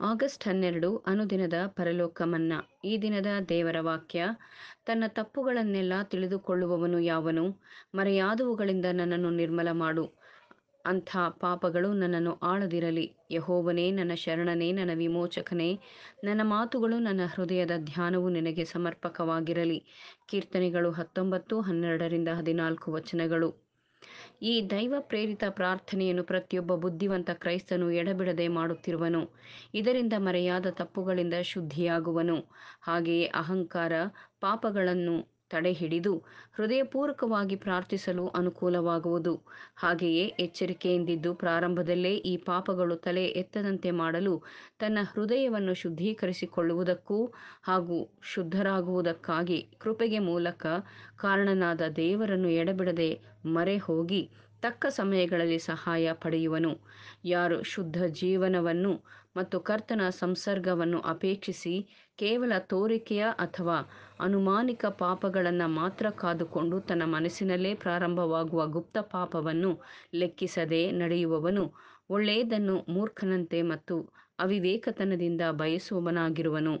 August ಹನ್ನೆರಡು ಅನುದಿನದ ಪರಲೋಕ ಮನ್ನಾ. ಈ ದಿನದ ದೇವರ ವಾಕ್ಯ, ತನ್ನ ತಪ್ಪುಗಳನ್ನೆಲ್ಲ ತಿಳಿದುಕೊಳ್ಳುವವನು ಯಾವನು? ಮರೆಯಾದವುಗಳಿಂದ ನನ್ನನ್ನು ನಿರ್ಮಲ ಮಾಡು. ಅಂಥ ಪಾಪಗಳು ನನ್ನನ್ನು ಆಳದಿರಲಿ. ಯಹೋವನೇ ನನ್ನ ಶರಣನೇ, ನನ್ನ ವಿಮೋಚಕನೇ. ನನ್ನ ಮಾತುಗಳು ನನ್ನ ಹೃದಯದ ಧ್ಯಾನವು ನಿನಗೆ ಸಮರ್ಪಕವಾಗಿರಲಿ. ಕೀರ್ತನೆಗಳು ಹತ್ತೊಂಬತ್ತು, ಹನ್ನೆರಡರಿಂದ ಹದಿನಾಲ್ಕು ವಚನಗಳು. ಈ ದೈವ ಪ್ರೇರಿತ ಪ್ರಾರ್ಥನೆಯನ್ನು ಪ್ರತಿಯೊಬ್ಬ ಬುದ್ಧಿವಂತ ಕ್ರೈಸ್ತನು ಎಡಬಿಡದೆ ಮಾಡುತ್ತಿರುವನು. ಇದರಿಂದ ಮರೆಯಾದ ತಪ್ಪುಗಳಿಂದ ಶುದ್ಧಿಯಾಗುವನು. ಹಾಗೆಯೇ ಅಹಂಕಾರ ಪಾಪಗಳನ್ನು ತಡೆಹಿಡಿದು ಹೃದಯಪೂರ್ವಕವಾಗಿ ಪ್ರಾರ್ಥಿಸಲು ಅನುಕೂಲವಾಗುವುದು. ಹಾಗೆಯೇ ಎಚ್ಚರಿಕೆಯಿಂದಿದ್ದು ಪ್ರಾರಂಭದಲ್ಲೇ ಈ ಪಾಪಗಳು ತಲೆ ಎತ್ತದಂತೆ ಮಾಡಲು ತನ್ನ ಹೃದಯವನ್ನು ಶುದ್ಧೀಕರಿಸಿಕೊಳ್ಳುವುದಕ್ಕೂ ಹಾಗೂ ಶುದ್ಧರಾಗುವುದಕ್ಕಾಗಿ ಕೃಪೆಗೆ ಮೂಲಕ ಕಾರಣನಾದ ದೇವರನ್ನು ಎಡಬಿಡದೆ ಮರೆ ಹೋಗಿ ತಕ್ಕ ಸಮಯಗಳಲ್ಲಿ ಸಹಾಯ ಪಡೆಯುವನು. ಯಾರು ಶುದ್ಧ ಜೀವನವನ್ನು ಮತ್ತು ಕರ್ತನ ಸಂಸರ್ಗವನ್ನು ಅಪೇಕ್ಷಿಸಿ ಕೇವಲ ತೋರಿಕೆಯ ಅಥವಾ ಅನುಮಾನಿಕ ಪಾಪಗಳನ್ನು ಮಾತ್ರ ಕಾದುಕೊಂಡು ತನ್ನ ಮನಸ್ಸಿನಲ್ಲೇ ಪ್ರಾರಂಭವಾಗುವ ಗುಪ್ತ ಪಾಪವನ್ನು ಲೆಕ್ಕಿಸದೆ ನಡೆಯುವವನು ಒಳ್ಳೆಯದನ್ನು ಮೂರ್ಖನಂತೆ ಮತ್ತು ಅವಿವೇಕತನದಿಂದ ಬಯಸುವವನಾಗಿರುವನು.